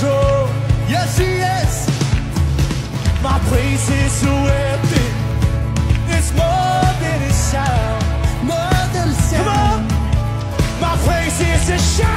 show. Yes, she is. My place is so empty. It's more than a sound, more than a sound. Come on. My place is a shout.